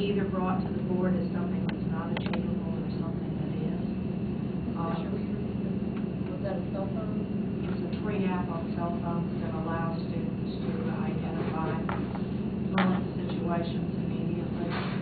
either brought to the board as something that's not achievable or something that is. Um, Was that a cell phone? It's a free app on cell phones that allows students to identify violent situations immediately.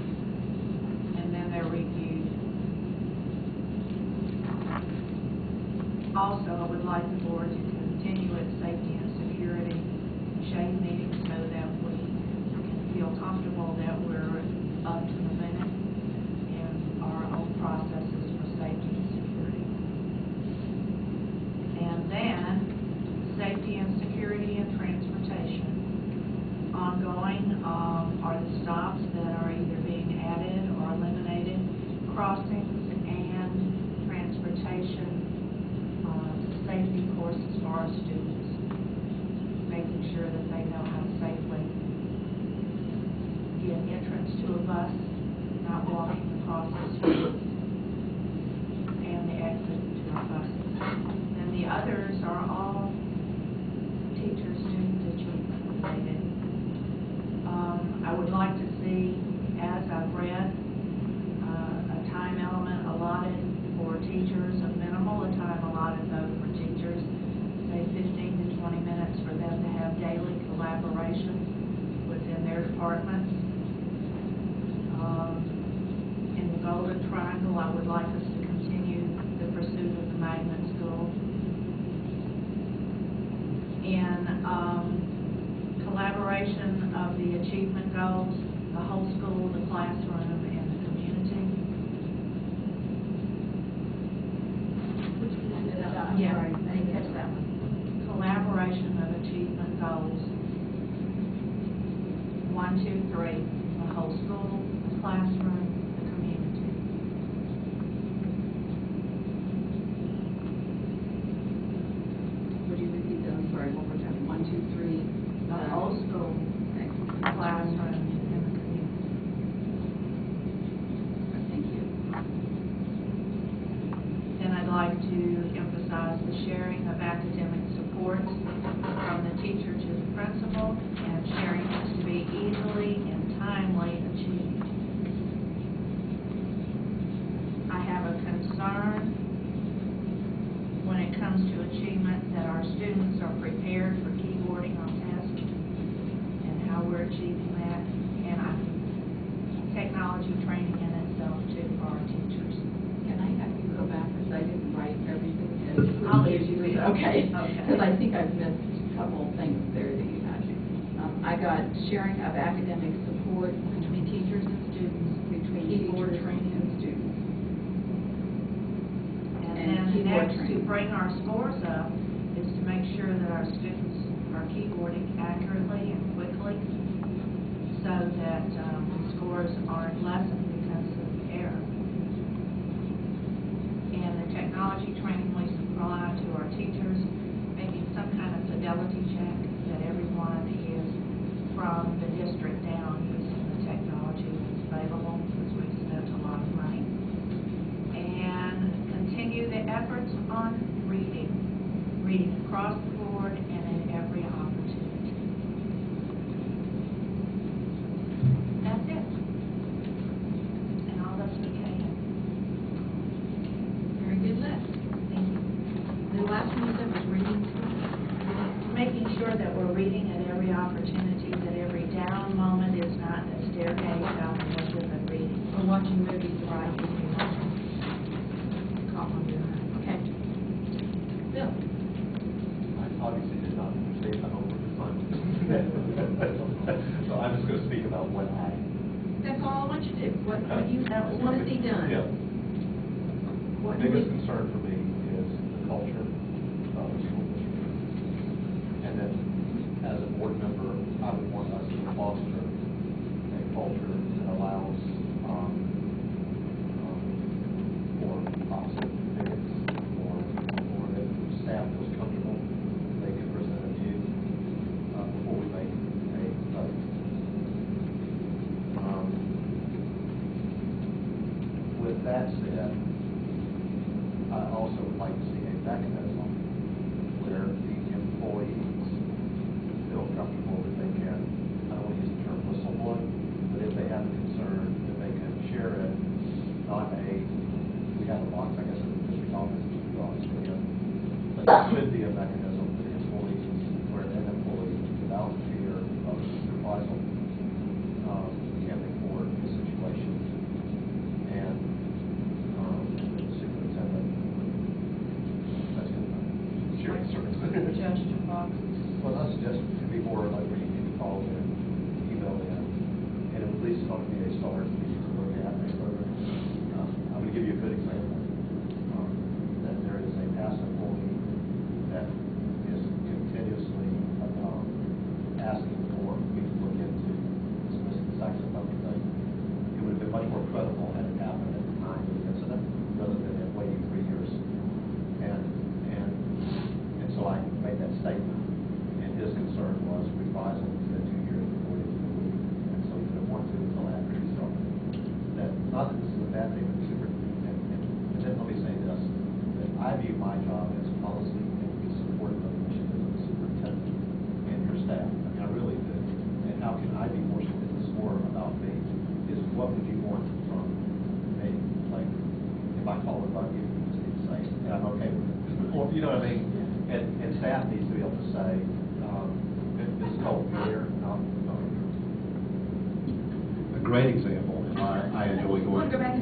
goals. One, two, three, the whole school, the classroom. sharing of academic support between teachers and students, between keyboard training and students. And, and then the next training. to bring our scores up is to make sure that our students are keyboarding accurately and quickly so that um, the scores aren't less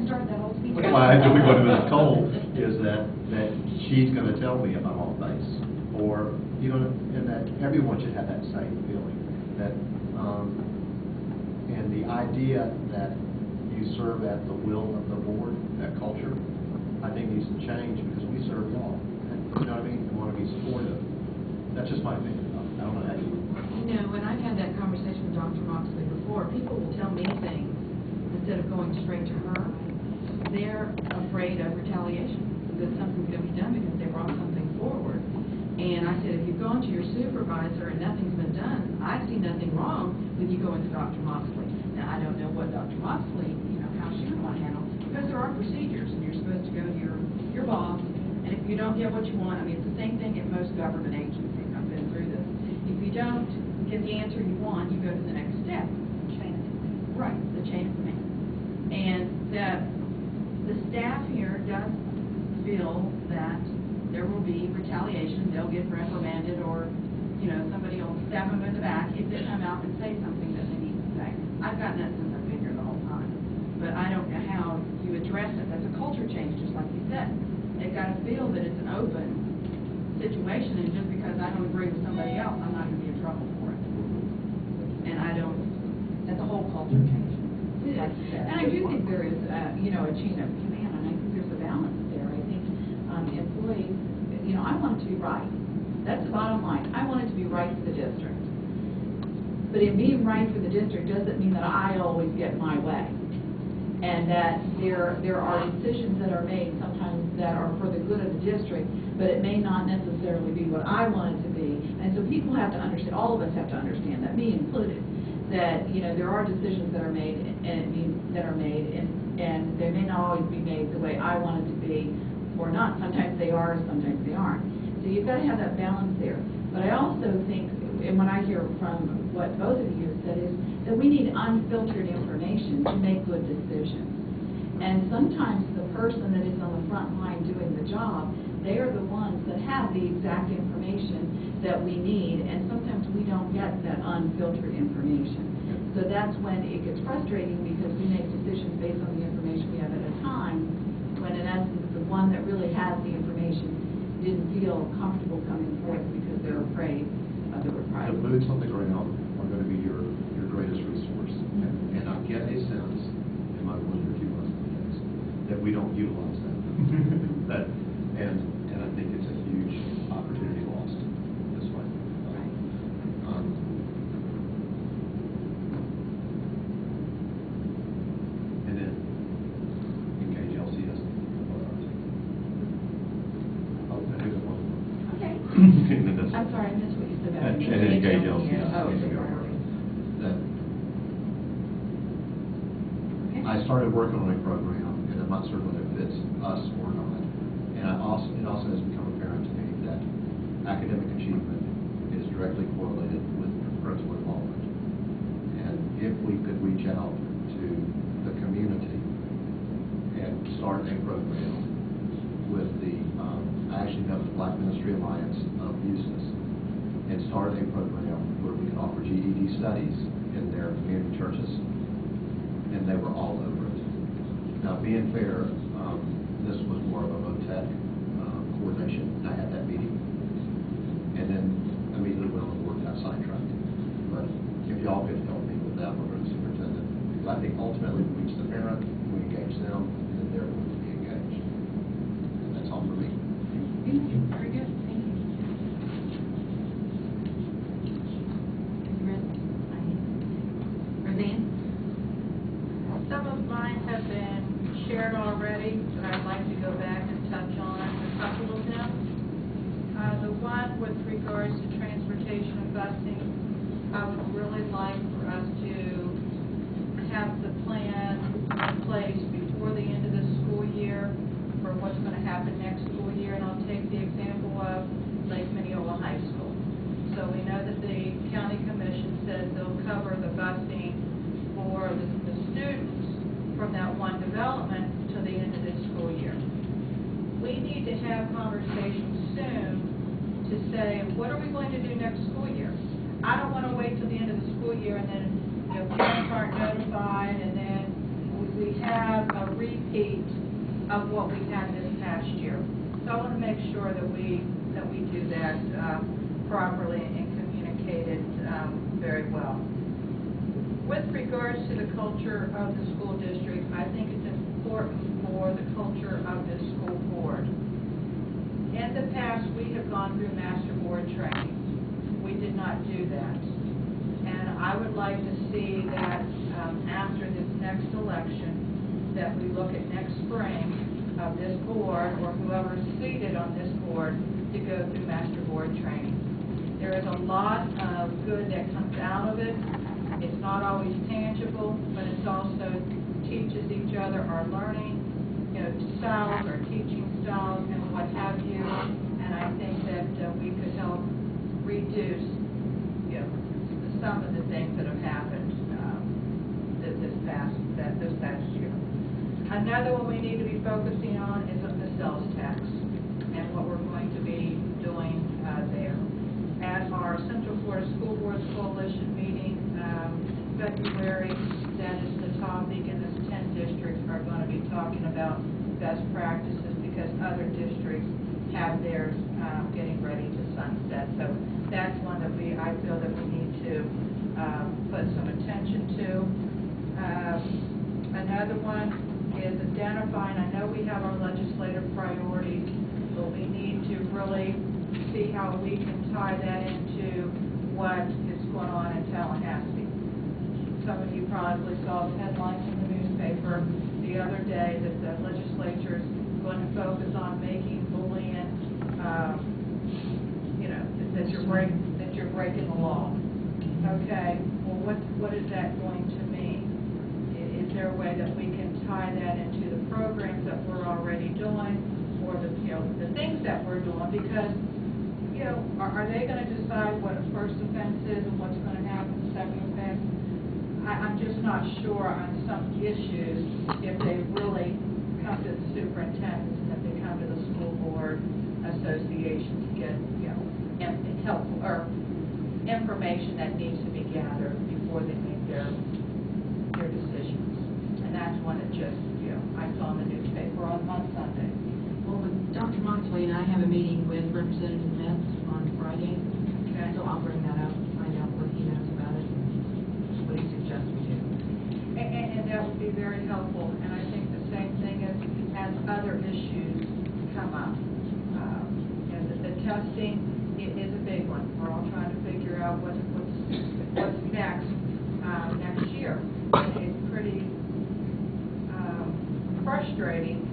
Why I enjoy going to Ms. Cole is that, that she's gonna tell me if I'm off base. Or, you know, and that everyone should have that same feeling, that, um, and the idea that you serve at the will of the board, that culture, I think needs to change because we serve y'all. You know what I mean? We wanna be supportive. That's just my opinion. I don't know how you. You know, when I've had that conversation with Dr. Moxley before, people will tell me things instead of going straight to her. They're afraid of retaliation, that something's going to be done because they brought something forward. And I said, if you've gone to your supervisor and nothing's been done, I see nothing wrong with you going to Dr. Moxley. Now, I don't know what Dr. Moxley, you know, how she would want to handle, because there are procedures, and you're supposed to go to your, your boss, and if you don't get what you want, I mean, it's the same thing at most government agencies, I've been through this. If you don't get the answer you want, you go to the next step. Right, the chain of command. And that the staff here does feel that there will be retaliation, they'll get reprimanded, or, you know, somebody will stab them in the back if they come out and say something that they need to say. I've gotten that since I've been here the whole time. But I don't know how you address it, that's a culture change, just like you said. They've got to feel that it's an open situation, and just because I don't agree with somebody else, I'm not going to be in trouble for it. And I don't, that's a whole culture change. like you said. And I do think there is, uh, you know, a chain of command, and I think there's a balance there. I think um, employees, you know, I want it to be right. That's the bottom line. I want it to be right for the district. But in being right for the district doesn't mean that I always get my way. And that there, there are decisions that are made sometimes that are for the good of the district, but it may not necessarily be what I want it to be. And so people have to understand, all of us have to understand that, me included, that, you know, there are decisions that are made and that are made and, and they may not always be made the way I want it to be or not. Sometimes they are, sometimes they aren't. So you've got to have that balance there. But I also think, and what I hear from what both of you have said is that we need unfiltered information to make good decisions. And sometimes the person that is on the front line doing the job, they are the ones that have the exact information that we need, and sometimes we don't get that unfiltered information. So that's when it gets frustrating because we make decisions based on the information we have at a time, when in essence, the one that really has the information didn't feel comfortable coming forth because they're afraid of the reprisal. The boots on the ground are gonna be your, your greatest resource. And and I get a sense, in my one or two months that we don't utilize. That, say, what are we going to do next school year? I don't want to wait till the end of the school year and then, you know, parents aren't notified and then we- have a repeat of what we had this past year. So I want to make sure that we, that we do that um, properly and communicate it um, very well. With regards to the culture of the school district, I think it's important for the culture of this school board. The past, we have gone through master board training. We did not do that. And I would like to see that um, after this next election, that we look at next spring of this board or whoever's seated on this board to go through master board training. There is a lot of good that comes out of it. It's not always tangible, but it's also teaches each other our learning, you know, styles, our teaching styles, what have you. And I think that uh, we could help reduce, you know, some of the things that have happened um, this past, that this past year. Another one we need to be focusing on is on the sales tax and what we're going to be doing uh, there. At our Central Florida School Boards Coalition meeting, um, February, that is the topic, and the 10 districts are going to be talking about best practices because other districts have theirs um, getting ready to sunset. So that's one that we, I feel that we need to um, put some attention to. Um, Another one is identifying, I know we have our legislative priorities, but we need to really see how we can tie that into what is going on in Tallahassee. Some of you probably saw the headlines in the newspaper the other day that the legislature is going to focus on making bullying, um, you know, that- you're break, that you're breaking the law. Okay, well, what, what is that going to mean? Is there a way that we can tie that into the programs that we're already doing, or the, you know, the things that we're doing? Because, you know, are, are they gonna decide what a first offense is and what's gonna happen, second offense? I, I'm just not sure on some issues, if they really come to the superintendents, and if they come to the school board association to get, you know, in- help, or information that needs to be gathered before they make their, their decisions. And that's one that just, you know, I saw in the newspaper on, on Sunday. Well, with Dr. Moxley and I have a meeting with Representative Metz on Friday, Okay. so I'll bring that up, find out what he knows about it, what he suggests we do. And, and, that would be very helpful, and I think the same thing as, other issues come up. Um, You know, the, the testing i- is a big one, we're all trying to figure out what, what's, what's next, um, next year. It's pretty, um, frustrating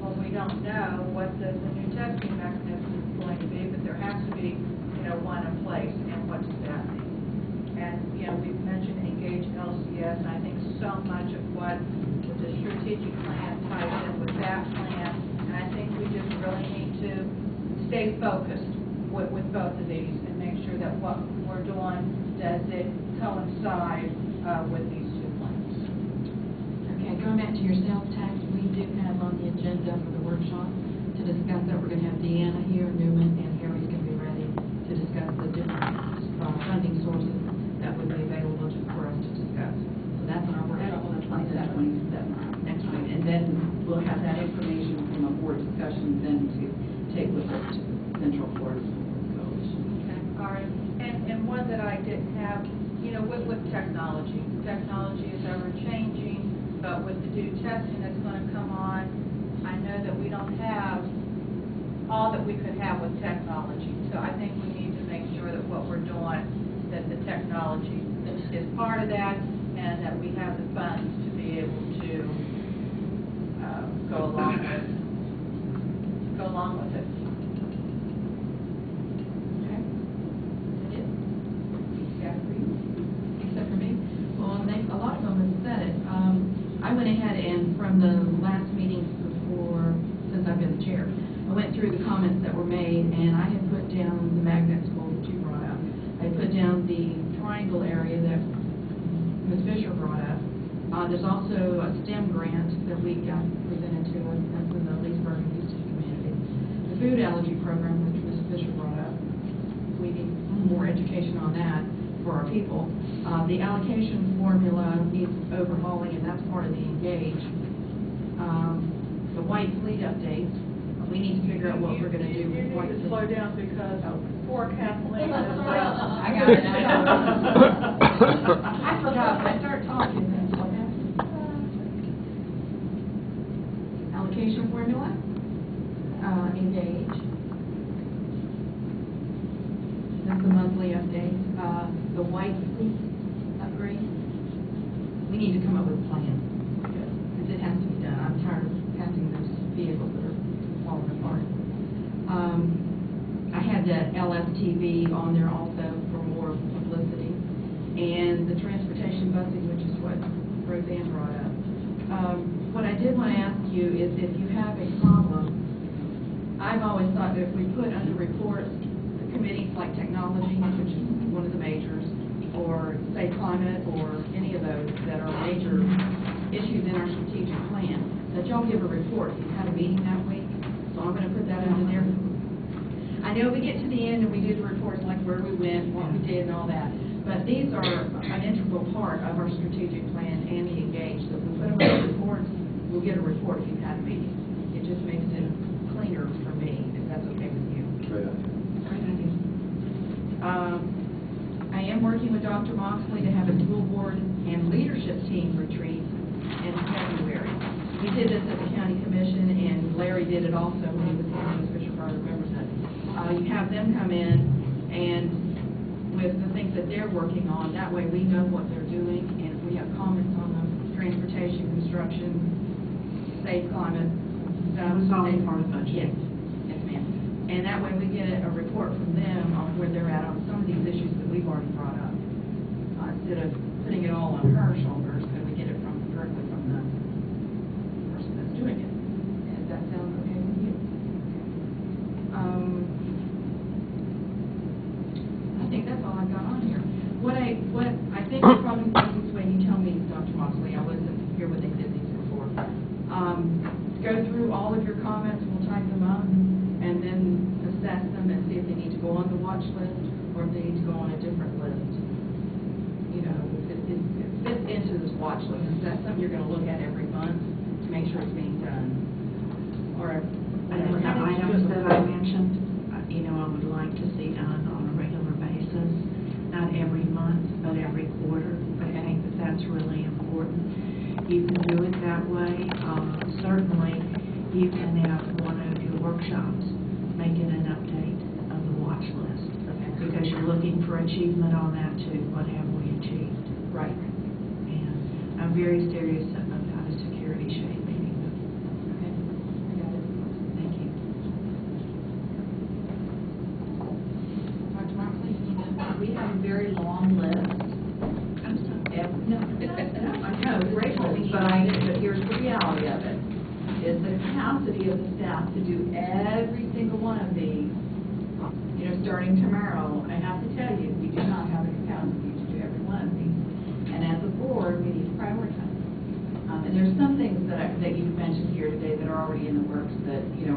when we don't know what the, the new testing mechanism is going to be, but there has to be, you know, one in place, and what does that mean? And, you know, we've mentioned engage LCS, and I think so much of what the strategic plan ties in with that plan, and I think we just really need to stay focused with, with both of these and make sure that what we're doing, does it coincide, uh, with these two plans? Okay, going back to your sales tax, we do have on the agenda for the workshop to discuss that. We're going to have Deanna here, Newman, and Harry's going to be ready to discuss the different uh, funding sources that would be available to- for us to discuss. So that's on our workshop on the Twenty-seven, 27th. twenty-seven, next week, and then we'll have that information from a board discussion then to take with us to Central Florida Coalition. Okay, all right. And, and one that I didn't have, you know, with, with technology, technology is ever changing, but with the new testing that's gonna come on, I know that we don't have all that we could have with technology. So I think we need to make sure that what we're doing, that the technology is part of that, and that we have the funds to be able to, uh, go along with, along with it. Okay? That it? Yeah, for except for me. Well, a lot of them have said it. Um, I went ahead and from the last meetings before, since I've been the chair, I went through the comments that were made, and I had put down the magnet school that you brought up. I put down the triangle area that Ms. Fisher brought up. Uh, there's also a STEM grant that we got presented to us, that's in the Leesburg and Houston community. The food allergy program, which Ms. Fisher brought up, we need more education on that for our people. Uh, the allocation formula needs overhauling, and that's part of the engage. Um, the white fleet updates, we need to figure out what we're gonna do with You white need to fleet. slow down because poor Kathleen is. I got it, I. I forgot, I start talking, that's what happens. Allocation formula, uh, engage. That's the monthly update. Uh, the white fleet upgrade. We need to come up with a plan, because it has to be done. I'm tired of passing those vehicles that are falling apart. Um, I had that LSTV on there also for more publicity. And the transportation busing, which is what Roseanne brought up. Um, What I did want to ask you is if you have a problem, I've always thought that if we put under reports, the committees like technology, which is one of the majors, or say climate, or any of those that are major issues in our strategic plan, y'all give a report, you had a meeting that week. So I'm going to put that under there. I know we get to the end and we do the reports like where we went, what we did and all that, but these are an integral part of our strategic plan and the engage. So if we put them in reports, we'll get a report if you've had a meeting. It just makes it cleaner for me, if that's okay with you. Great idea. Um, I am working with Dr. Moxley to have a school board and leadership team retreat in February. We did this at the county commission, and Larry did it also when he was here, Ms. Fisher probably remembers it. Uh, you have them come in, and with the things that they're working on, that way we know what they're doing, and if we have comments on them, transportation, construction, safe climate, stuff. It was all part of budget. Yes, yes, ma'am. And that way we get a report from them on where they're at on some of these issues that we've already brought up. Uh, Instead of putting it all on her shoulders, could we get it from, directly from the person that's doing it? Does that sound okay with you? Um, I think that's all I've got on here. What I, what, I think the probably easiest way, you tell me, Dr. Moxley, I wasn't here when they did these before. Um, go through all of your comments, we'll type them up, and then assess them and see if they need to go on the watch list, or if they need to go on a different list. You know, if it, it fits into this watch list, is that something you're gonna look at every month to make sure it's being done? to 100.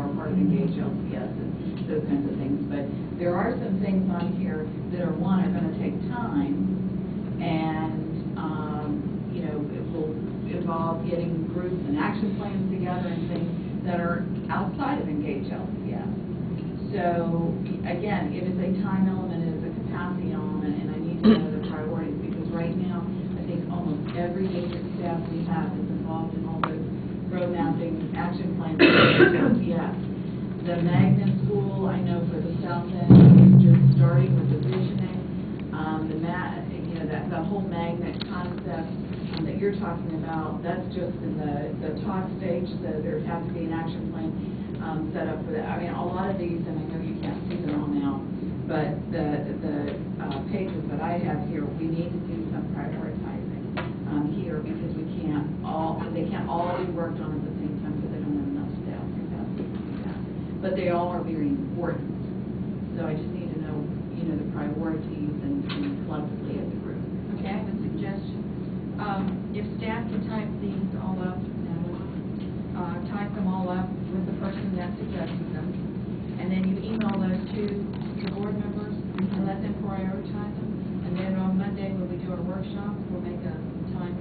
Are part of Engage LCS and those kinds of things. But there are some things on here that are, one, are gonna take time, and, um, you know, it will involve getting groups and action plans together and things that are outside of Engage LCS. So, again, it is a time element, it is a capacity element, and I need to know the priorities, because right now, I think almost every district staff we have is involved in all those road mapping, action plans. The magnet school, I know for the south end, is just starting with the visioning. Um, the ma, you know, that, the whole magnet concept um, that you're talking about, that's just in the, the talk stage, so there has to be an action plan, um, set up for that. I mean, a lot of these, and I know you can't see them all now, but the, the, uh, pages that I have here, we need to do some prioritizing, um, here, because we can't all, they can't all be worked on at the but they all are very important. So I just need to know, you know, the priorities and, and collectively as a group. Okay, I have a suggestion. Um, if staff can type these all up, now, uh, type them all up with the person that suggested them, and then you email those to the board members and let them prioritize them. And then on Monday when we do our workshop, we'll make a time.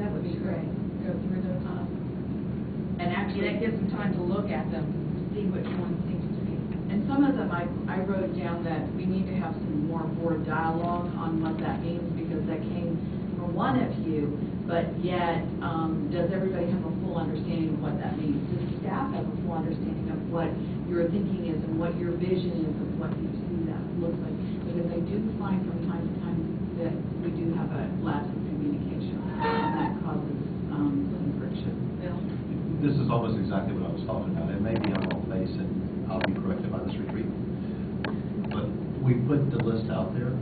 That would be great. Go through those. Uh-huh. And actually, that gives them time to look at them see which one seems to be. And some of them, I, I wrote down that we need to have some more board dialogue on what that means, because that came from one of you, but yet, um, does everybody have a full understanding of what that means? Does staff have a full understanding of what your thinking is and what your vision is of what you see that looks like? Because I do find from time to time that we do have a lapse of communication, and that causes, um? This is almost exactly what I was talking about, and maybe I'm off base, and I'll be corrected by this retreat. But we put the list out there,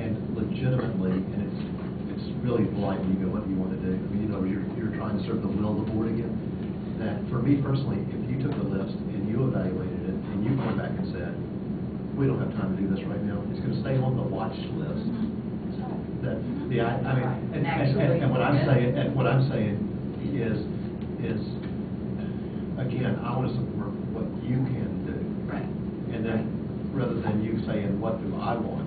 and legitimately, and it's, it's really polite when you go, what do you want to do? I mean, you know, you're, you're trying to serve the will of the board again. That, for me personally, if you took the list and you evaluated it, and you came back and said, we don't have time to do this right now, it's gonna stay on the watch list. That, the, I, I mean, and, and, and- and what I'm saying, and what I'm saying is, is, again, I wanna support what you can do. Right. And then, rather than you saying, what do I want?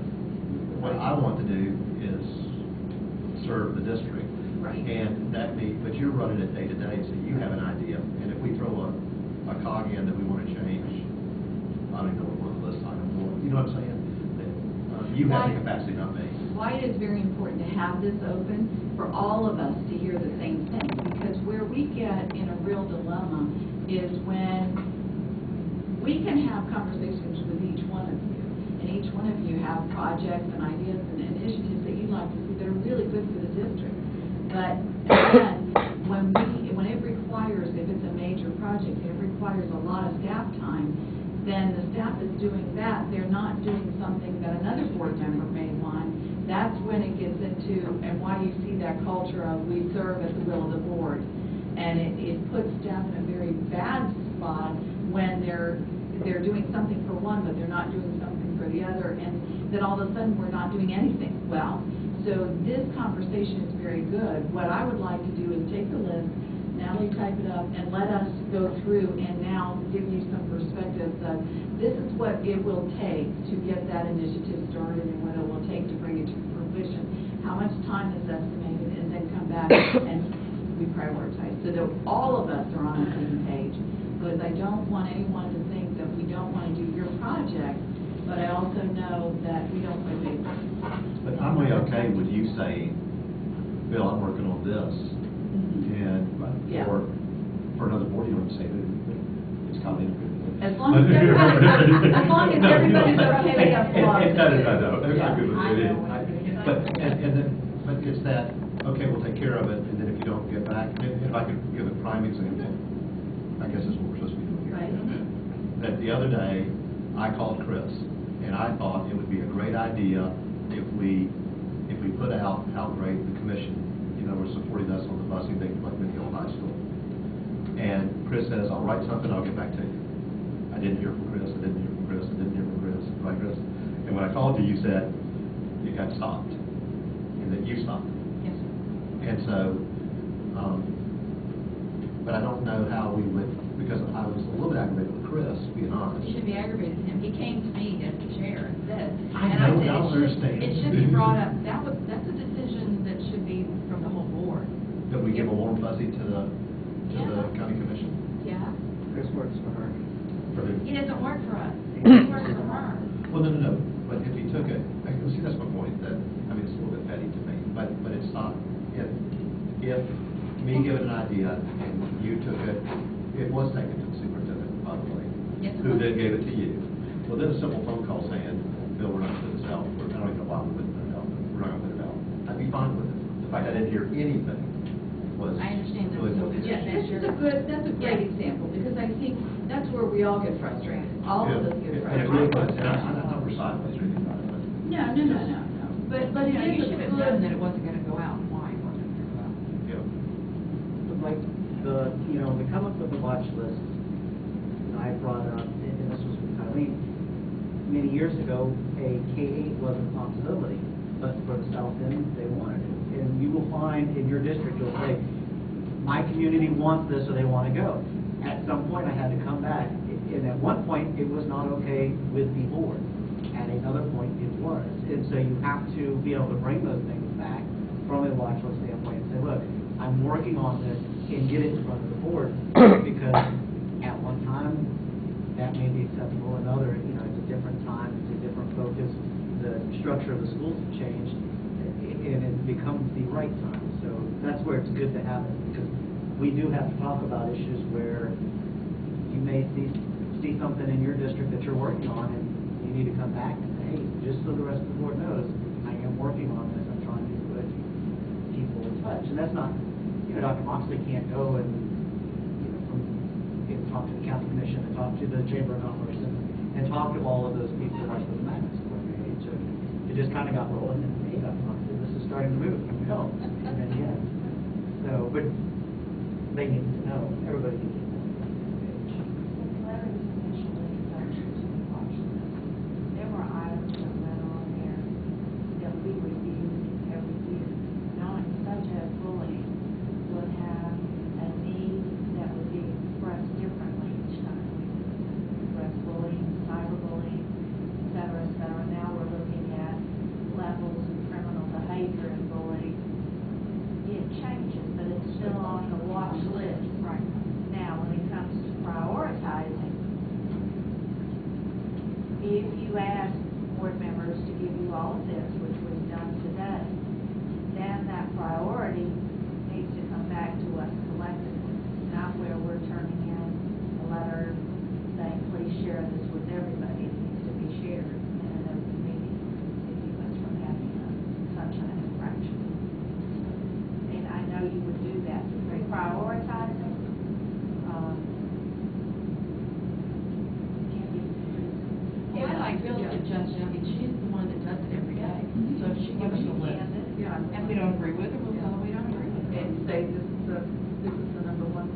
What I want to do is serve the district. Right. And that be, but you're running it day to day, so you have an idea. And if we throw a, a cog in that we want to change, I don't even know what one of the list items was, you know what I'm saying? You have the Why- capacity, not me. why it is very important to have this open for all of us to hear the same thing, because where we get in a real dilemma is when we can have conversations with each one of you, and each one of you have projects and ideas and initiatives that you'd like to see that are really good for the district. But again, when we, when it requires, if it's a major project, it requires a lot of staff time, then the staff is doing that, they're not doing something that another board member may want. That's when it gets into, and why you see that culture of we serve at the will of the board. And it, it puts staff in a very bad spot when they're, they're doing something for one, but they're not doing something for the other, and then all of a sudden, we're not doing anything well. So this conversation is very good. What I would like to do is take the list, Natalie type it up, and let us go through and now give you some perspectives of, this is what it will take to get that initiative started and what it will take to bring it to fruition. How much time is estimated, and then come back and we prioritize, so that all of us are on the same page. Because I don't want anyone to think that we don't want to do your project, but I also know that we don't play baseball. But I'm really okay with you saying, Bill, I'm working on this, and Yeah. for, for another board, you don't say, it's coming. As long as everybody- as long as No, everybody's okay with that And- and-. No, no, no, no, good with it. know But, and, and then, but it's that, okay, we'll take care of it, and then if you don't get back, if if I could give a prime example, I guess that's what we're supposed to be doing here. Right. That the other day, I called Chris, and I thought it would be a great idea if we, if we put out how great the commission, know, was supporting us on the busing thing like Hill High School. And Chris says, I'll write something, I'll get back to you. I didn't hear from Chris, I didn't hear from Chris, I didn't hear from Chris, right, Chris? And when I called you, you said it got stopped, and that you stopped. Yes. And so, um, but I don't know how we would, because I was a little bit aggravated with Chris, being honest. You should be aggravated with him. He came to me as the chair and said. I and know, said, I don't it should- understand. It should be brought up, that was, that's a decision that should be from the whole board. That we give a warm fuzzy to the, to the county commission? Yeah. Chris works for her. For who? He doesn't work for us. He works for her. Well, no, no, no, but if you took it, I, see, that's my point, that, I mean, it's a little bit petty to me, but, but it's not, if, if me giving an idea and you took it, it was taken to the superintendent, by the way. Yes, Who then gave it to you. Well, then a simple phone call saying, Bill, we're not putting this out, We're- I don't even know why we wouldn't put it out, but we're not gonna put it out. I'd be fine with it. The fact I didn't hear anything was. I understand so what Yeah, is. this is a good, that's a great Yeah. example, because I think that's where we all get frustrated. All of us get Yeah, And it really was, frustrated. and I, I don't know we're sideways or anything about it. No, no, no, no, no, but, but You know, you is should a have known that good, it wasn't gonna go out, and why it wasn't gonna go out. Yeah. But Like, the, you know, to come up with the watch list, you I brought up, and and this was with Eileen, many years ago, a K-8 was a possibility, but for the South End, they wanted it. And you will find in your district, you'll say, my community wants this, or they want to go. At some point, I had to come back, and at one point, it was not okay with the board. At another point, it was. And so you have to be able to bring those things back from a watch list standpoint and say, look, I'm working on this and get it in front of the board, because at one time, that may be acceptable, another, you know, it's a different time, it's a different focus, the structure of the schools have changed, and it becomes the right time, that's where it's good to have it, because we do have to talk about issues where you may see, see something in your district that you're working on, and you need to come back and say, hey, just so the rest of the board knows, I am working on this, I'm trying to put people in touch, and that's not, you know, Dr. Moxley can't go and, you know, from, you know, talk to the county commission, and talk to the chamber of commerce, and, and talk to all of those people like the madness coordinator, it just, just kinda got rolling, and, hey, Dr. Moxley, this is starting to move, can we help? And then, yeah, so, but they need to know, everybody needs to know. Larry's initial introduction to the watch list, there were items that went on there that we reviewed every year. Knowing such as bullying would have a need that would be expressed differently each time. We Express bullying, cyberbullying, et cetera, et cetera. Now we're looking at levels of criminal behavior and bullying. It changes, but it's still on the watch list. Right. Now, when it comes to prioritizing, if you ask board members to give you all of this, which was done today, then that priority needs to come back to us collectively, not where we're turning in a letter saying, please share this with everybody. It needs to be shared in an open meeting to keep us from having a sunshine infraction. And I know you would do that, prioritizing, um, can be pretty Yeah, I like Bill's suggestion, I mean, she's the one that does it every day, so if she gives us a list, yeah, and we don't agree with her, we'll tell her we don't agree with it. And say, this is the, this is the number one.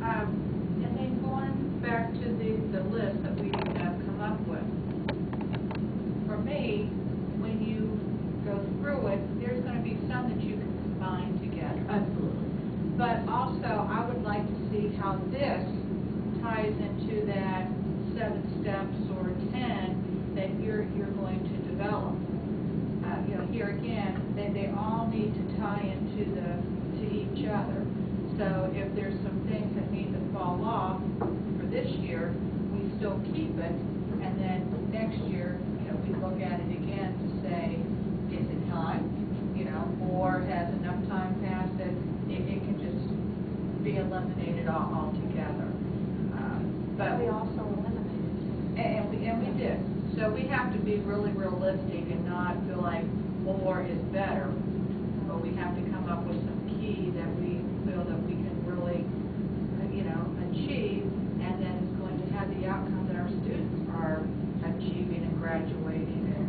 Um, and then going back to the, the list that we have come up with. For me, when you go through it, there's gonna be some that you can combine together. Absolutely. But also, I would like to see how this ties into that seven steps or ten that you're, you're going to develop. Uh, you know, here again, they, they all need to tie into the, to each other. So if there's some things that need to fall off for this year, we still keep it, and then next year, you know, we look at it again to say, is it time? You know, or has enough time passed that it, it can just be eliminated all, altogether? Uh, But We also eliminated and we, and we did. So we have to be really realistic and not feel like more is better. But we have to come up with some key that we feel that we can really, uh, you know, achieve. And then it's going to have the outcome that our students are achieving and graduating and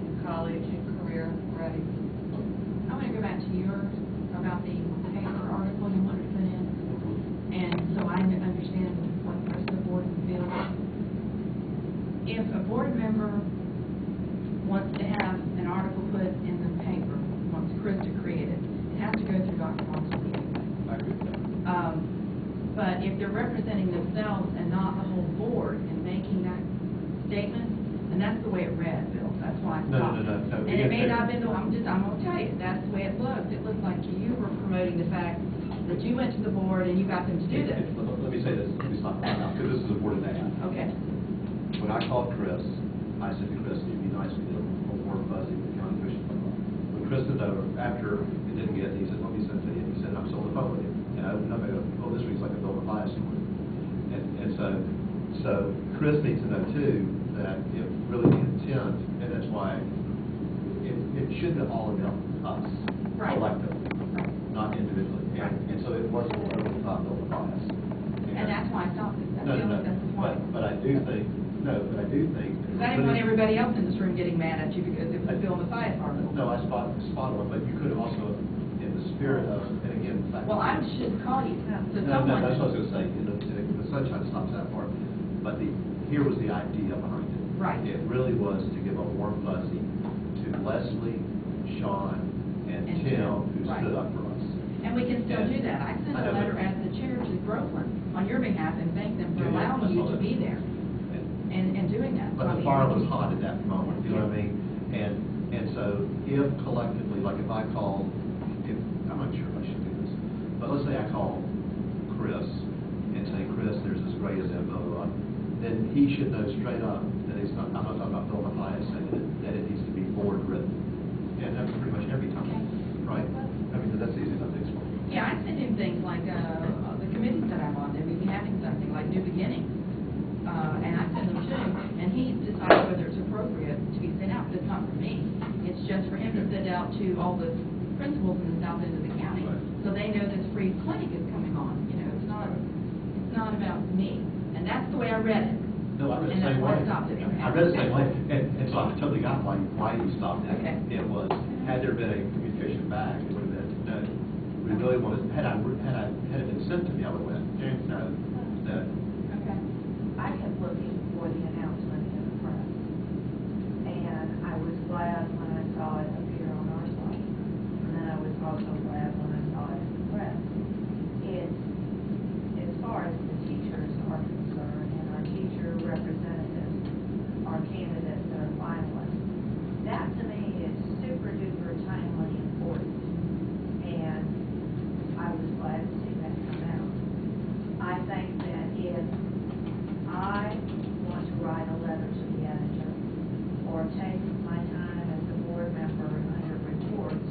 in college and career ready. I'm gonna go back to yours about the paper article you wanted to put in, and so I n- understand what the rest of the board feels. If a board member wants to have an article put in the paper, wants Chris to create it, it has to go through Dr. Moxley anyway. I agree with that. Um, But if they're representing themselves and not the whole board and making that statement, and that's the way it read, Bill, that's why I No, no, stopped. no, no, we And it get may there. not have been, the I'm just, I'm gonna tell you, that's the way it looked. It looked like you were promoting the fact that you went to the board and you got them to do this. Let let me say this, let me stop right now, because this is important to add. Okay. When I called Chris, I said to Chris, it'd be nice to get a more fuzzy with county commission. When Chris took over, after it didn't get, he said, let me send it to you. He said, I'm still on the phone with you. And I opened up, I go, oh, this reads like a Bill Mathias story. And, and so, so Chris needs to know too, that if really the intent, and that's why it, shouldn't have all been us. Right. Collectively, not individually. And, and so it wasn't over the top Bill Mathias. And that's why I stopped it. That's No, the no, only, that's the no, point. but, but I do think, no, but I do think. Because I didn't want everybody else in this room getting mad at you because it was a Bill Mathias article. No, I spot, spot on, but you could have also, in the spirit of, and again, the. Well, I should call you, so No, no, that's what I was gonna say, in the, the- the sunshine stops that part, but the, here was the idea behind it. Right. It really was to give a warm fuzzy to Leslie, Sean, and And Tim, Tim, who right. stood up for us. And we can still do that. I sent I a know, but- letter as the chair to Groveland on your behalf and thanked them for Yeah, yeah, I allowing you saw to that. be there And- and, and doing that. But the fire was hot at that moment, you know what I mean? And, and so if collectively, like if I call, if, I'm not sure if I should do this, but let's say I call Chris and say, Chris, there's this great as info on, then he should know straight up that it's not, I'm not talking about Bill Mathias saying that, that it needs to be board written. And that's pretty much every time, right? I mean, that's easy enough to explain. Yeah, I send him things like, uh, the committees that I'm on, they may be having something like New Beginnings. Uh, and I send them to him, and he decides whether it's appropriate to be sent out, but it's not for me. It's just for him to send out to all the principals in the south end of the county, Right. so they know this free clinic is coming on, you know, it's not, it's not about me. And that's the way I read it. No, I read And the that's same why way. I stopped it. I read the same way, and, and so I totally got why, why you stopped it. Okay. It was, had there been a communication back, it would have been, no, we really wanted, had I, had I, had it been sent to me, I would have went, James, no, that, Okay. I kept looking for the announcement in the press, and I was glad when I saw it appear on our site, and then I was also glad when I saw it in the press. It's, as far as the teachers are concerned, and our teacher representatives, our candidates that are finalists, that to me is super duper timely and important, and I was glad to see that come out. I think that if I want to write a letter to the editor or take my time as a board member under reports,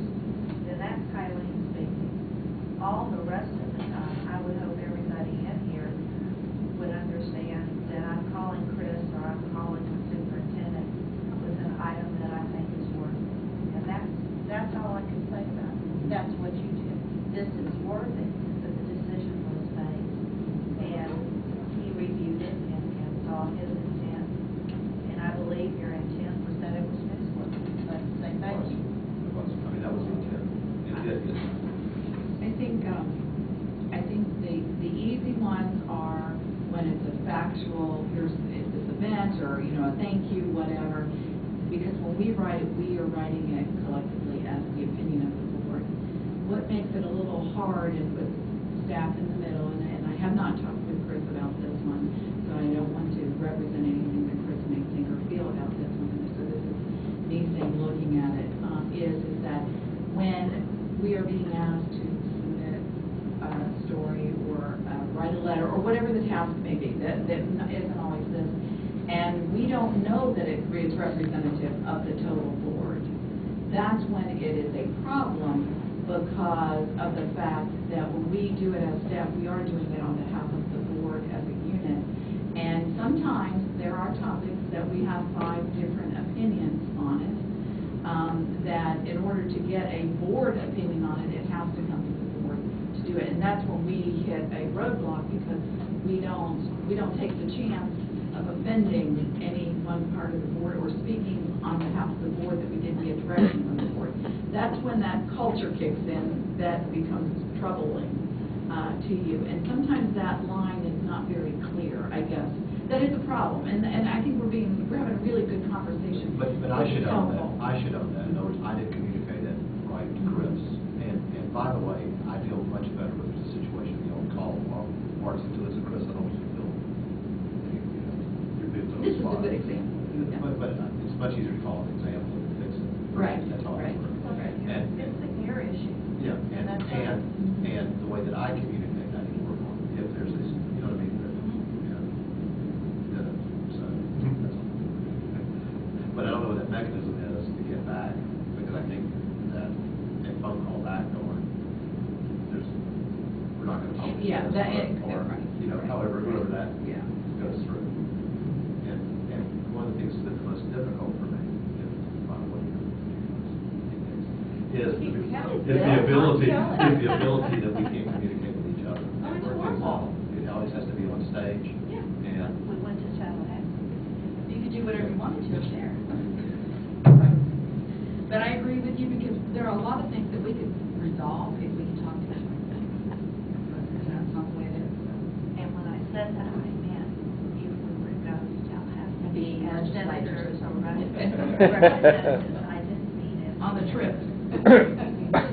then that's Kylie speaking. All the rest of the time, I would hope everybody in here would understand that I'm calling Chris or I'm calling the superintendent with an item that I think is worth it. And that's, that's all I can say about it. That's what you did. This is worth it, that the decision was made. And he reviewed it and, and saw his intent. And I believe your intent was that it was Missler. But say thank you. it was, I mean, that was the intent. It did, it. I think, um, I think the, the easy ones are when it's a factual, here's, it's this event, or, you know, a thank you, whatever. Because we write it, we are writing it collectively as the opinion of the board. What makes it a little hard is with staff in the middle, and, and I have not talked with Chris about this one, so I don't want to represent anything that Chris may think or feel about this one, so this is me saying, looking at it, um, is, is that when we are being asked to submit a story or uh, write a letter, or whatever the task may be, that, that isn't always this, and we don't know that it is representative of the total board, that's when it is a problem because of the fact that when we do it as staff, we are doing it on behalf of the board as a unit. And sometimes there are topics that we have five different opinions on it, um, that in order to get a board opinion on it, it has to come to the board to do it. And that's when we hit a roadblock because we don't, we don't take the chance of offending any one part of the board or speaking on behalf of the board that we didn't get direction from the board. That's when that culture kicks in that becomes troubling uh, to you. And sometimes that line is not very clear, I guess. That is a problem, and, and I think we're being, we're having a really good conversation. But, but I should own that. I should own that, in other words, I didn't communicate that right to Chris. And, and by the way, I deal much better with the situation, you don't call, or it's to Chris, I don't want you to feel, you know, you're being so This is a good example. Yeah. But, but it's much easier to call an example than fix it. Right, That's all. right, right. And, Fixing your issue. yeah, and, that's and, and the way that I communicate, I need to work on, if there's this, you know what I mean? that, you know, that, so, that's all. But I don't know what that mechanism is to get back, because I think that a phone call back going, there's, we're not gonna publish Yeah, this, that- or, or, right, you know, right. however, whoever that Yeah. goes through. And, and one of the things that's the most difficult for me, if, by the way, is, is Keep counting. is the ability, I'm is telling the ability that we can't communicate with each other. Oh, it's We're horrible. small. It always has to be on stage. Yeah. And, We went to Tallahassee. You could do whatever you wanted to up there. But I agree with you because there are a lot of things that we could resolve if we could talk to them. But that's not the way it is. And when I said that, I meant if we were to go to Tallahassee. Be as legislators. senators or rep- representatives, I didn't mean it. On the trip.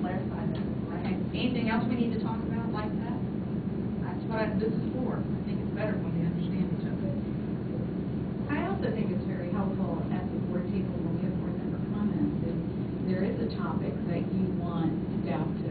Clarify that, Okay. right? Anything else we need to talk about like that? That's what I- this is for. I think it's better when we understand each other. I also think it's very helpful as the board people, when we have board member comments, if there is a topic that you want staff to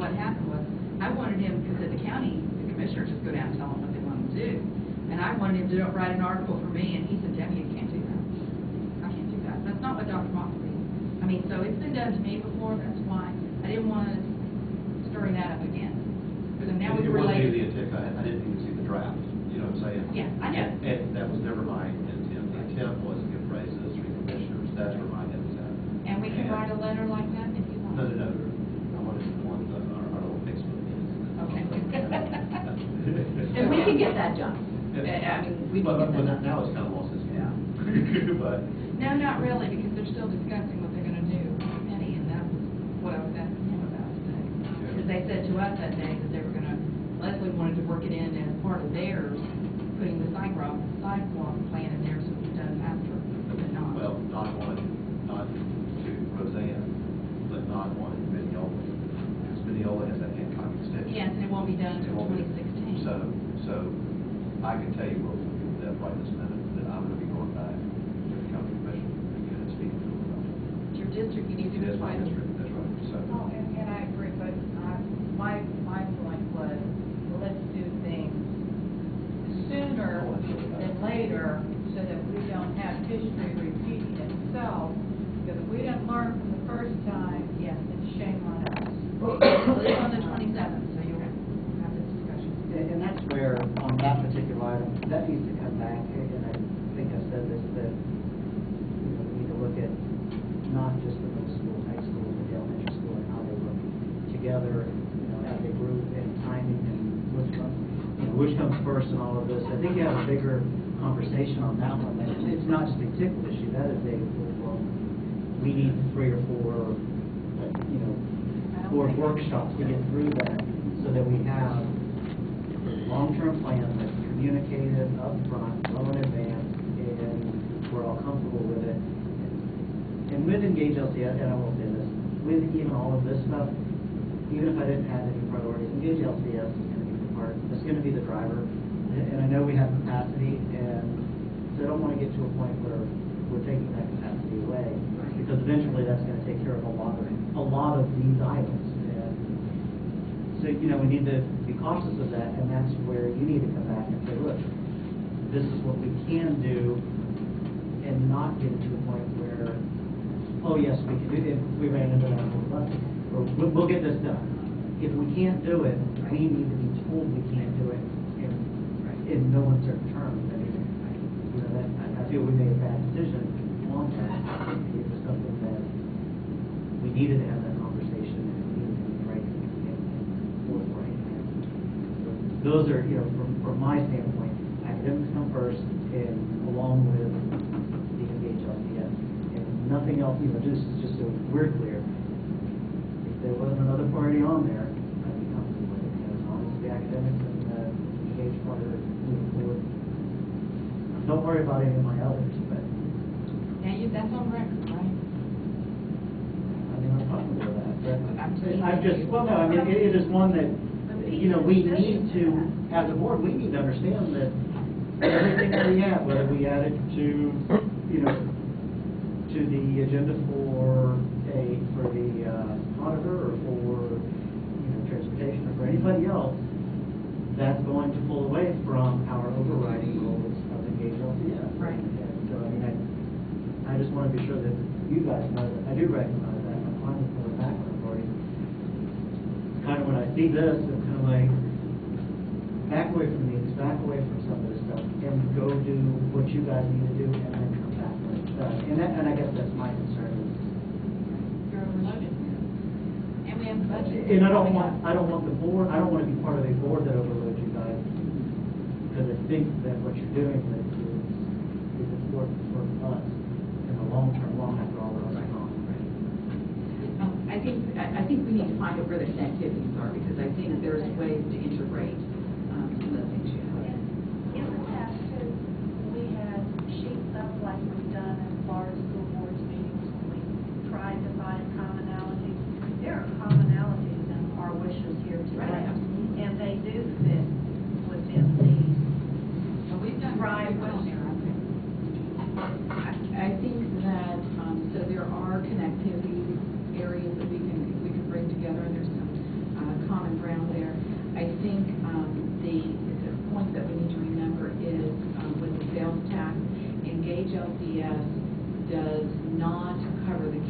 what happened was, I wanted him, because at the county, the commissioners just go down and tell them what they want to do. And I wanted him to write an article for me, and he said, Debbie, you can't do that. I can't do that. That's not what Dr. Moxley, I mean, so it's been done to me before, that's why I didn't want to stir that up again. So now we've It wasn't related. the intent, I I didn't even see the draft, you know what I'm saying? Yeah, I know. And that was never my intent. The intent was to give praise to the commissioners. That's where my at. And we can write a letter like that if you want. No, no, no. I wanted to want the, our, our little Facebook. Okay. And we can get that done. I I mean, we But, can but that now it's kind of lost its Yeah. But, No, not really, because they're still discussing what they're gonna do with Penny, and that was what I was asking him about today. Because they said to us that day that they were gonna, Leslie wanted to work it in as part of theirs, putting the sidewalk, sidewalk plan in there so it's done after, but not. well, not on, not to Roseanne, but not on Minneola. Because Minneola has that Hancock extension. Yes, and it won't be done It until won't be. twenty sixteen. So, so I can tell you real quick that right this minute, that I'm gonna be going back to the county commission again and speaking to them about it. It's your district, you need to do That's it my right. district, that's right, so. Oh, and, and I agree, but, uh, my, my point was, well, let's do things sooner than later, so that we don't have history repeating itself, because if we didn't learn from the first time, Yes. then shame on us. Well, it's on the twenty-seventh, so you'll have this discussion. And and that's where, on that particular item, that needs to come back, and I think I said this, that, you know, we need to look at not just the middle school, high school, but the elementary school, and how they work together, you know, as a group, and timing, and which comes, you know, which comes first and all of this. I think you have a bigger conversation on that one, that it's not just a tickle issue, that is a full-blown, we need three or four, you know, workshops to get through that, so that we have a long-term plan that's communicated upfront, well in advance, and we're all comfortable with it. And with Engage LCS, and I will say this, with even all of this stuff, even if I didn't have any priorities, Engage LCS is gonna be the part, it's gonna be the driver. And I know we have capacity, and so I don't wanna get to a point where we're taking that capacity away, because eventually that's gonna take care of a lot of, a lot of these items. So, you know, we need to be cautious of that, and that's where you need to come back and say, look, this is what we can do, and not get to a point where, oh, yes, we can do it, we ran into that whole button, or we'll, we'll get this done. If we can't do it, we need to be told we can't do it in, in no uncertain terms. I mean, you know, that, I I feel we made a bad decision on that. It was something that we needed to have that conversation, and we needed to be right and and forthright. And Those are, you know, from, from my standpoint, academics come first, and along with the engage LCS. And nothing else, you know, just, just so we're clear, if there wasn't another party on there, I'd be comfortable with it, know, as long as the academics and the engage part are moving forward. Don't worry about any of my others, but, Now, you, that's on record, right? I mean, I'm comfortable with that, I'm but I'm just, well, no, I mean, it, it is one that, you know, we need to, as a board, we need to understand that everything that we have, whether we add it to, you know, to the agenda for a, for the uh, auditor or for, you know, transportation or for anybody else, that's going to pull away from our overriding goals of engage LCS. Right. And so, I mean, I, I just want to be sure that you guys know that I do recognize that, I'm fine with going back on the party. Kind of when I see this, I'm like, back away from these, back away from some of this stuff, and go do what you guys need to do, and then come back when it's. Uh, and that, and I guess that's my concern is, You're overloaded. And we have budget. and I don't want, I don't want the board, I don't want to be part of a board that overloads you guys, because I think that what you're doing is, is important for us in the long term, long after all of us are gone. Um, I think, I I think we need to find out where the activities are, because I think there's ways to integrate um, some of the things you have. In the past, too, we had sheets up like we've done in Florida School Board's meetings, when we tried to find commonalities. There are commonalities in our wishes here today, Right. and they do fit within these. So we've done very well there, I think. I I think that, um, so there are connectivity areas that we can, we can bring together, and there's some uh,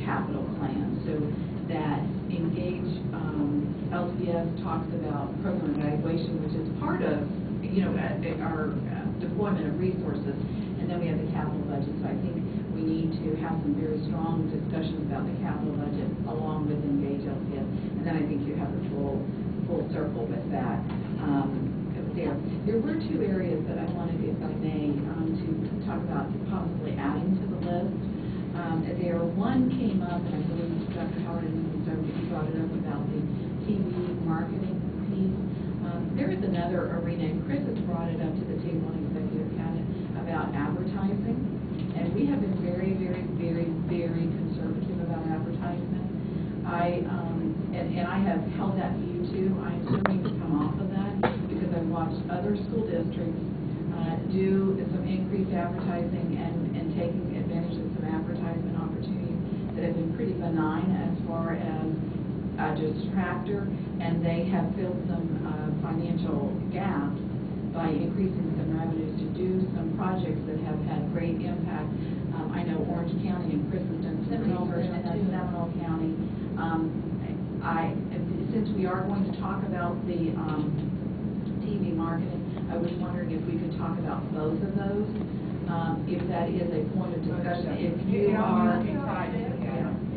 capital plan, so that Engage, um, LCS talks about program evaluation, which is part of, you know, our uh, deployment of resources, and then we have the capital budget, so I think we need to have some very strong discussions about the capital budget along with Engage LCS, and then I think you have the full, full circle with that. Um, there. There were two areas that I wanted, if I may, um, to talk about possibly adding to the list. Um, there, one came up, and I believe Dr. Howard and Mrs. You brought it up about the TV marketing piece. Um, there is another arena, and Chris has brought it up to the table in executive cabinet about advertising. And we have been very, very, very, very conservative about advertising. I, um, and, and I have held that view too. I am starting to come off of that because I've watched other school districts, uh, do some increased advertising and, and taking advantage of some advertisement opportunities that have been pretty benign as far as a distractor, and they have filled some, uh, financial gaps by increasing some revenues to do some projects that have had great impact. Um, I know Orange County and Chris has done some Seminole's research done on that, it too. Seminole County. Um, I, since we are going to talk about the, um, TV marketing, I was wondering if we could talk about both of those, um, if that is a point of discussion, if you are,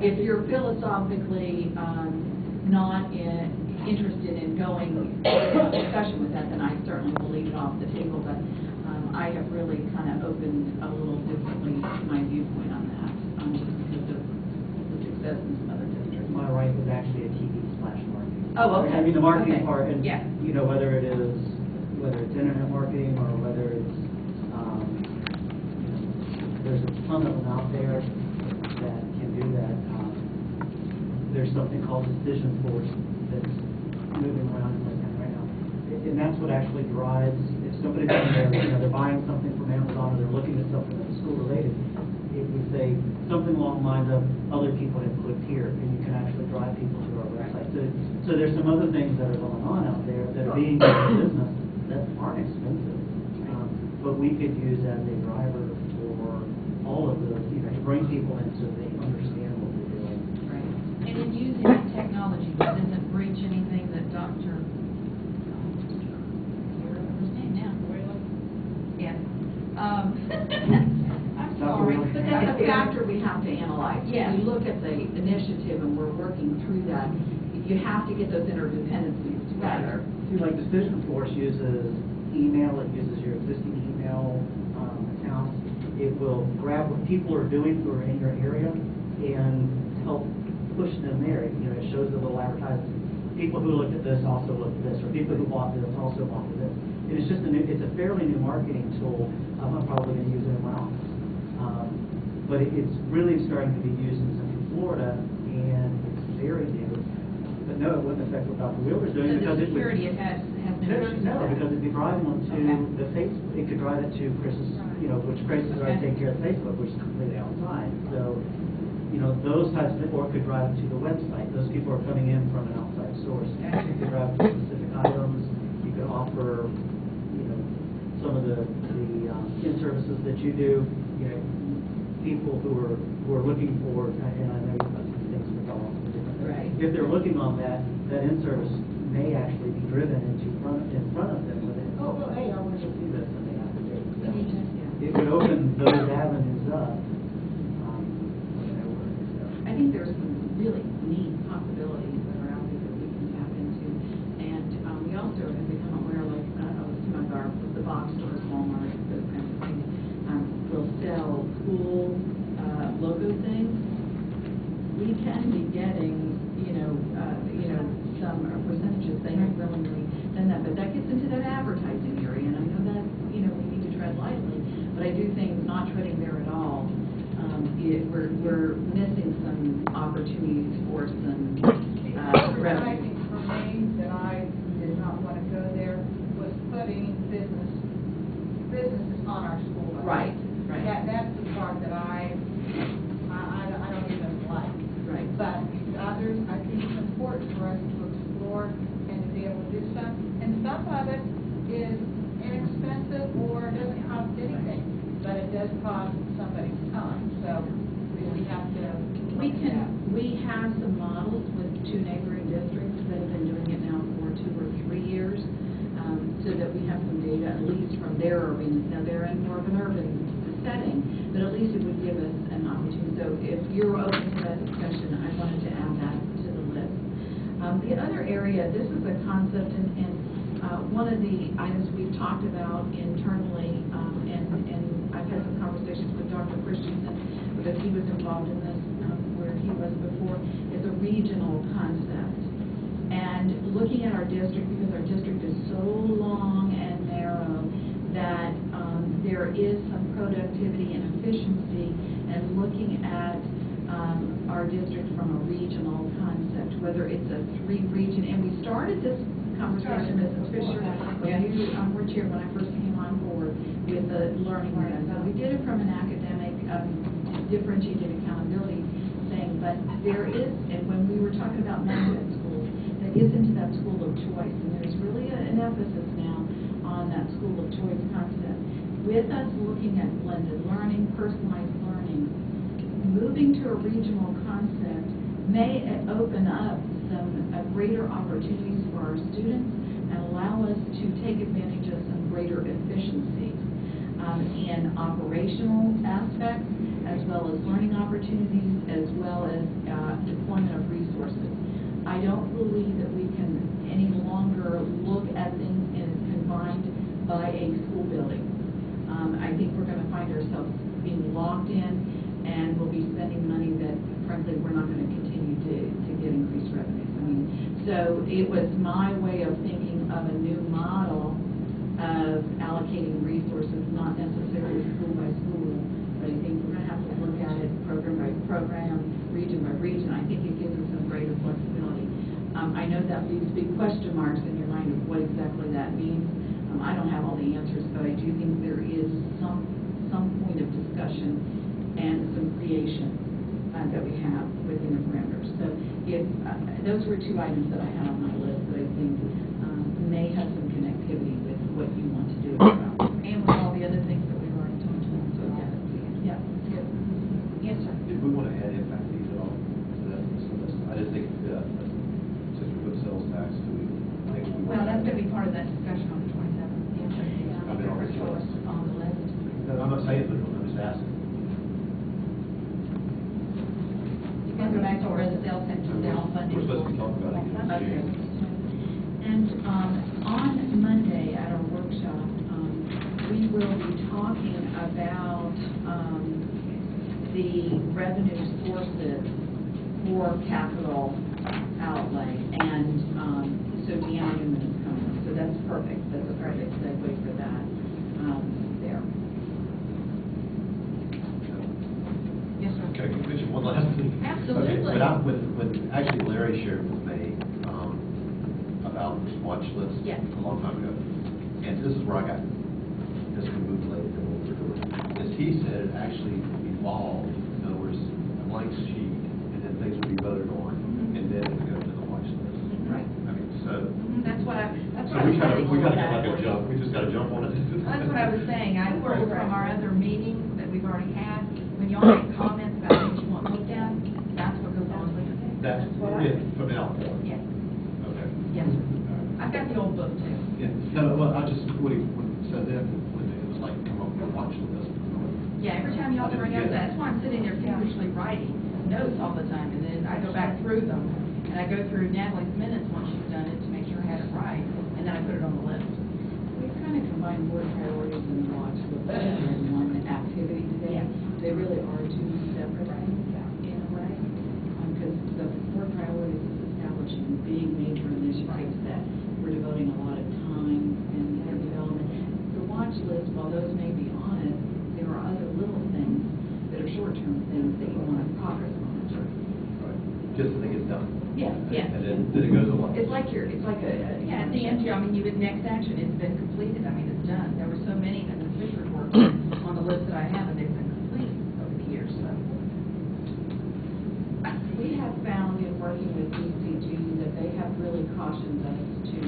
if you're philosophically, um, not in, interested in going into discussion with that, then I certainly will leave it off the table, but, um, I have really kind of opened a little differently my viewpoint on that, um, just because of the success in some other districts. My right was actually a TV slash marketing. Oh, okay. I mean, the marketing Okay. part, and, Yeah. you know, whether it is, whether it's internet marketing or whether it's, um, you know, there's a ton of them out there that can do that. There's something called Decision Force that's moving around like that right now. And that's what actually drives, if somebody's in there, you know, they're buying something from Amazon or they're looking at something that's school related, it would say something along the lines of, other people have clicked here, and you can actually drive people to our website. So, so there's some other things that are going on out there that are being in business that aren't expensive. Um, But we could use as a driver for all of those, you know, to bring people in so they understand what we're doing. Right. And in using that technology, that doesn't breach anything that Dr. Can't remember his name now. Yes. Um, I'm sorry. But that's a factor we have to analyze. Yes. When you look at the initiative and we're working through that, you have to get those interdependencies together. See, like Decision Force uses email, it uses your existing email um, accounts. It will grab what people are doing who are in your area and help push them there. You know, it shows the little advertisements. People who looked at this also looked at this, or people who bought this also bought this. And it's just a new, it's a fairly new marketing tool. I'm probably going to use it in my office. Um, But it- it's really starting to be used in Central Florida, and it's very new. But no, it wouldn't affect what Dr. Wheeler's doing So because the it would. has, has no No, no, because it'd be driving them to Okay. the Facebook, it could drive it to Chris's, you know, which Chris is already Okay. taking care of Facebook, which is completely outside. So, you know, those types of, or could drive to the website. Those people are coming in from an outside source. Okay. You could drive to specific items, you could offer, you know, some of the, the, um, in-services that you do, you know, people who are, who are looking for, and I know you've got some things with dogs and different things. Right. If they're looking on that, that in-service may actually be driven into front, in front of them with it, oh, well, hey, I want to see this, and they have to do it. It would open those avenues up, um, when they were, so. I think there's some really neat possibilities that are out there that we can tap into. And um, we also have become aware, like, uh, some of our, the box stores, Walmart, those kinds of things, um, will sell cool uh, logo things. We can be getting, you know, uh, you know, some percentages, they have willingly done that, but that gets into that advertising area, and I know that, you know, we need to tread lightly, but I do think not treading there at all, it, we're, we're missing some opportunities for some, uh, revenue. For me, that I did not want to go there, was putting business, businesses on our school bus. Right, right. That, that's the part that I, I, I don't- I don't even like. Right. But others, I think it's important for us to explore and to be able to do some. And some of it is inexpensive or doesn't cost anything, but it does cost somebody's time. So we we have to We look at can, that. Of an urban setting, but at least it would give us an opportunity. So if you're open to that discussion, I wanted to add that to the list. Um, The other area, this is a concept, and, and uh, one of the items we've talked about internally, um, and, and I've had some conversations with Dr. Christensen, because he was involved in this um, where he was before, is a regional concept. And looking at our district, because our district is so long and narrow, that um, there is some productivity and efficiency, and looking at um, our district from a regional concept, whether it's a three-region, and we started this conversation, Mrs. Fisher, when you um, were chair, when I first came on board with the learning plan. So we did it from an academic, um, differentiated accountability thing, but there is, and when we were talking about magnet schools, that gets into that school of choice, and there's really a- an emphasis now on that school of choice concept. With us looking at blended learning, personalized learning, moving to a regional concept may open up some uh, greater opportunities for our students and allow us to take advantage of some greater efficiencies um, in operational aspects, as well as learning opportunities, as well as uh, deployment of resources. I don't believe that we can any longer look at things in confined by a school building. Um, I think we're gonna find ourselves being locked in, and we'll be spending money that frankly, we're not gonna continue to, to get increased revenues. I mean, so it was my way of thinking of a new model of allocating resources, not necessarily school by school, but I think we're gonna have to look at it program by program, region by region. I think it gives us some greater flexibility. Um, I know that leaves big question marks in your mind of what exactly that means. Um, I don't have all the answers, but I do think there is some, some point of discussion and some creation uh, that we have within the parameters. So if, uh, those were two items that I had on my list that I think um, may have some connectivity with what you want to do as well. And with all the other things that we've already talked about, so yeah. Yeah, good. Yes, sir. Did we want to add impact fees at all to that list? I just think, uh, since we put sales tax, do we think we? Well, that's gonna be part of that discussion on the twenty-seventh. I mean, on the list. On the list. No, I'm not saying, but I'm just asking. You can go back to where the sales tax is now funding. We're supposed to be talking about it again. Okay. And um, on Monday at our workshop, um, we will be talking about um, the revenue sources for capital outlay. And um, so Deanna Newman is coming, so that's perfect. That's a perfect segue for that um, there. Yes, sir. Can I mention one last thing? Absolutely. Okay, When I, when, when, actually Larry shared with me, um, about this watch list. Yes. A long time ago. And this is where I got, this one moved later than what we were He said actually evolved, in other words, a blank sheet, and then things would be voted on, mm-hmm. and then it would go to the watch list. Right. I mean, so, mm-hmm, That's what I, that's so what I we was kind of, trying to we get to at. like a jump, we just got to jump on it. That's what I was saying, I pulled from our other meetings that we've already had, when y'all make comments about things you want looked at, that's what goes on with it. That's, yeah, from now on. Yes, Okay. yes, sir. I've got the old book too. Yeah, no, well, I just, what he, when, so then, when it was like, come up with a watch list. Yeah, every time y'all bring up that, that's why I'm sitting there feverishly writing notes all the time, and then I go back through them, and I go through Natalie's minutes once she's done it to make sure I had it right, and then I put it on the list. We've kind of combined board priorities and watch with in one activity today. Yeah. They really are two separate things in a way. Because the board priorities is establishing big major initiatives that we're devoting a lot of time and and development. The watch list, while those may be on it, there are other little things that are short-term things that you want to progress on. Just to think it's done. Yeah, yeah. And then, then it goes along. It's like your, it's like a. Yeah, at the end, I mean, you would, next action, it's been completed, I mean, it's done. There were so many that the Fisher reports on the list that I have, and they've been completed over the years, so. We have found in working with BCG that they have really cautioned us to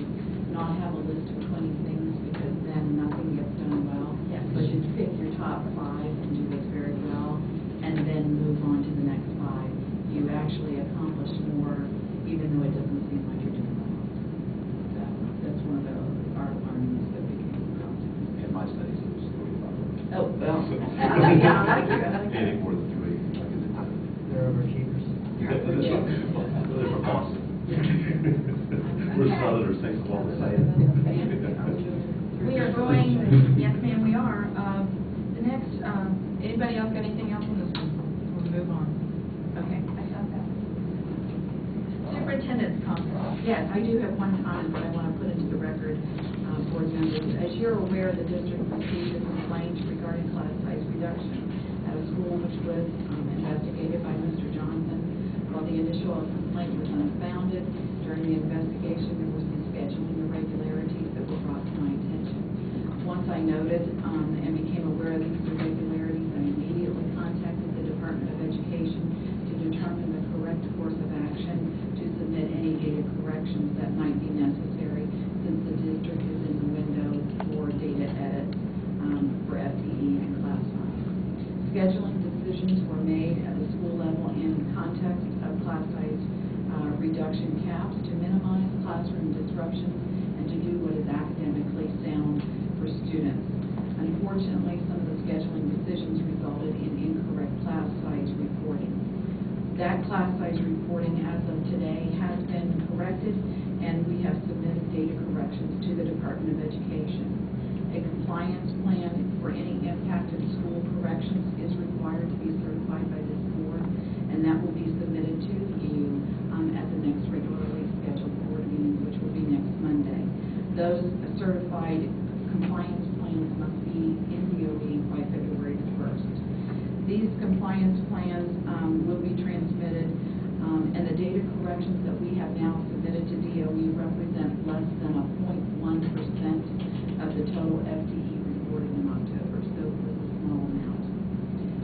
not have a list of twenty things because then nothing gets done well. Yes. But you pick your top five and do this very well, and then move on to the next five. You actually accomplish more, even though it doesn't seem like you're doing a lot. So that's one of the, our learnings that we came across. In my studies, it was forty-five. Oh, Southerners takes a while to say We are going, yes ma'am, we are. Um, The next, um, anybody else got anything else on this one? We'll move on. Okay. I thought that Superintendent's comments. Yes, I do have one comment that I want to put into the record, uh, board members. As you're aware, the district received a complaint regarding class size reduction at a school which was um, investigated by Mr. Johnson. While the initial complaint was unfounded, during the investigation, there were some scheduling irregularities that were brought to my attention. Once I noted um, and became aware of these irregularities, I immediately contacted the Department of Education to determine the correct course of action to submit any data corrections that might be necessary since the district is in the window for data edits um, for FTE and class size. Scheduling decisions were made at the school level in context of class size uh, reduction caps to minimize classroom disruptions and to do what is academically sound for students. Unfortunately, some of the scheduling decisions resulted in incorrect class size reporting. That reporting as of today has been corrected, and we have submitted data corrections to the Department of Education. A compliance plan for any impacted school corrections is required to be certified by this board, and that will be submitted to you um, at the next regularly scheduled board meeting, which will be next Monday. Those certified compliance plans must be in DOE by February the 1st. These compliance plans um, will be transmitted, um, and the data corrections that we have now submitted to DOE represent less than a 0.1% of the total FTE reported in October, so it was a small amount.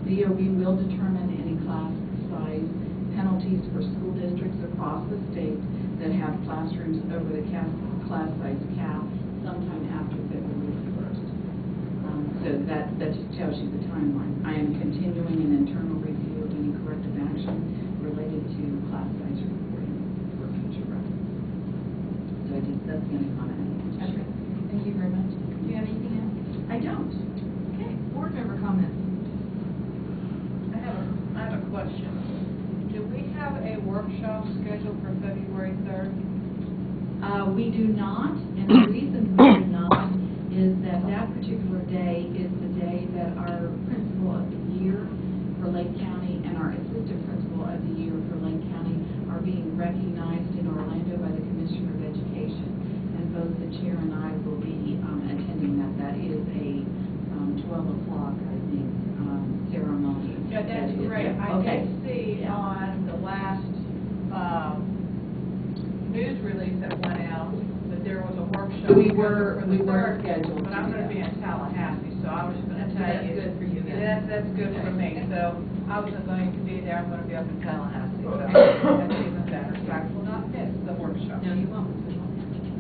DOE will determine any class size penalties for school districts across the state that have classrooms over the cap, class size cap sometime after February first. Um, So that, that just tells you the timeline. I am continuing an internal review of any corrective action related to class size reporting for future reference. So I just, that's the only comment I have. Okay, thank you very much. Do you have anything else? I don't. Okay, board member comments. I have a, I have a question. Do we have a workshop scheduled for February 3rd? Uh, we do not, and the reason we do not is that that particular day is the day that our principal of the year for Lake County and our assistant principal of the year for Lake County are being recognized in Orlando by the Commissioner of Education. And both the chair and I will be um, attending that. That is a um, 12 o'clock, I think, um, ceremony. Yeah, that's That is- great. I Okay. did see Yeah. on the last, um, news release that went out that there was a workshop. We scheduled were- for the we were 3rd, scheduled But I'm gonna be in Tallahassee, so I was just gonna That's- tell that's you. good for you then. That's, that's good for me, so I wasn't going to be there, I'm gonna be up in Tallahassee, so that's even better. So I will not miss the workshop. No, you won't.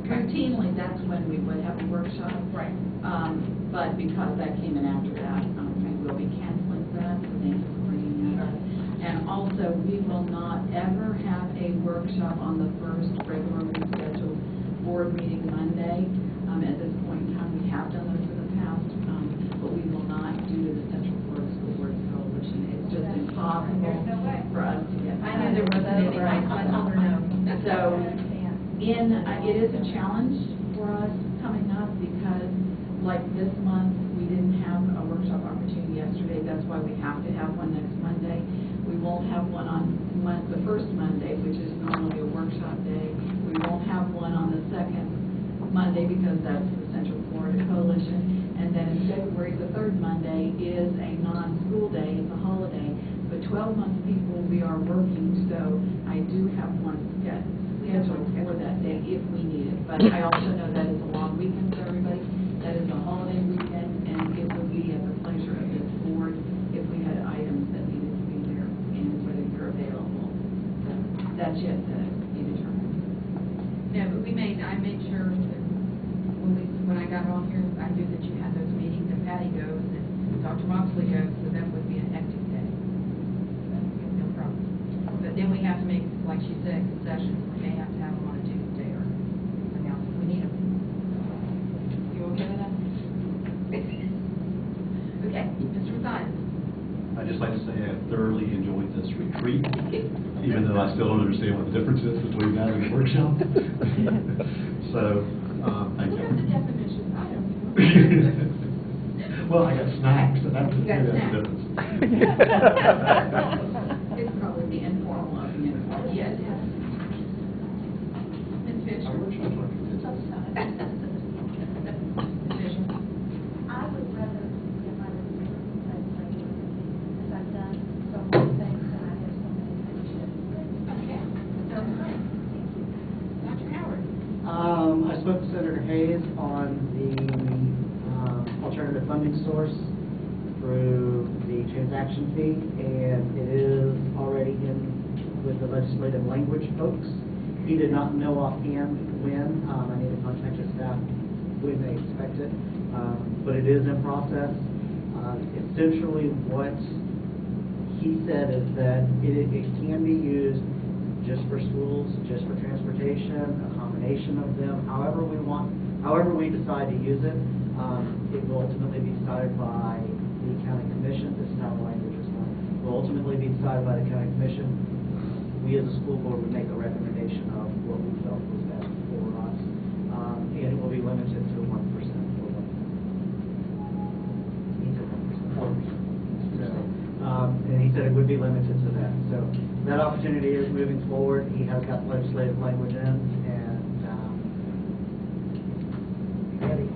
Routinely, that's when we would have a workshop. Right. Um, but because that came in after that, um, I will be canceling that, so thank you for bringing that up. And also, we will not ever have a workshop on the first regularly scheduled board meeting Monday. Um, at this point in time, we have done those in the past, um, but we will not due to the Central Florida School Boards Coalition. It's just impossible There's no way. for us to get. I knew there wasn't any, so I told her. So, in, uh, it is a challenge for us coming up because like this month, we didn't have a workshop opportunity yesterday. That's why we have to have one next Monday. We won't have one on Mon, the first Monday, which is normally a workshop day. We won't have one on the second Monday because that's the Central Florida Coalition. And then in February, the third Monday is a non-school day, it's a holiday. But twelve month people, we are working, so I do have one sched- scheduled for that day if we need it. But I also know that is a long weekend for everybody, that is a holiday weekend, and it would be at the pleasure of this board if we had items that needed to be there and whether you're available. So That's yet to be determined. No, but we made, I made sure that when we, when I got on here, I knew that you had those meetings, and Patty goes, and Dr. Moxley goes, so that would be an hectic day. So, No problem. But then we have to make, like she said, concessions, we may have to have them on a Tuesday or something else, if we need them. You okay with that? Okay, Mr. Mathias? I'd just like to say I thoroughly enjoyed this retreat, even though I still don't understand what the difference is between that and a workshop. So, um, thank What are the definitions? I don't know. Well, I got snacks, and that's, You got that's the snacks. difference. It's probably the informal of the informal. Yes. Ms. Fisher? Our workshops are Ms. Fisher? I would rather get my resume replaced because I've done so many things and I have so many friendships. Okay, sounds great. Dr. Howard? Um, I spoke to Senator Hays on the, um, alternative funding source through the transaction fee, and it is already in with the legislative language folks. He did not know offhand when, um, I need to contact his staff when they expect it, um, but it is in process. Uh, essentially, what he said is that it, it can be used just for schools, just for transportation, a combination of them, however we want, however we decide to use it. Um, it will ultimately be decided by the county commission, this is how going. Will ultimately be decided by the county commission. We as a school board would make a recommendation of what we felt was best for us. Um, and it will be limited to one percent for them. He said one percent. So, um, and he said it would be limited to that. So that opportunity is moving forward. He has got legislative language in and, um, ready.